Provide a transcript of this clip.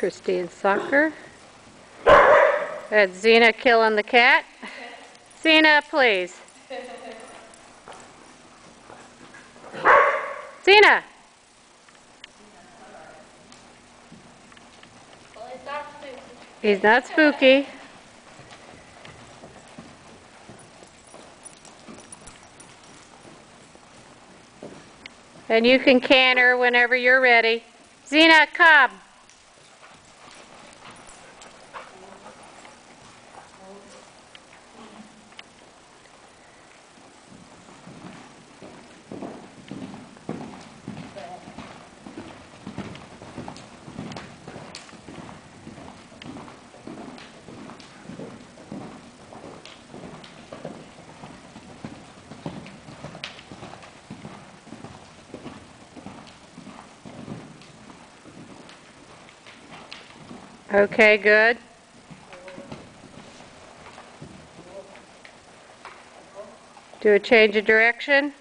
Christine soccer. That's Zena killing the cat. Zena, please. Zena! He's not spooky. And you can canter whenever you're ready. Zena, come. Okay, good. Do a change of direction.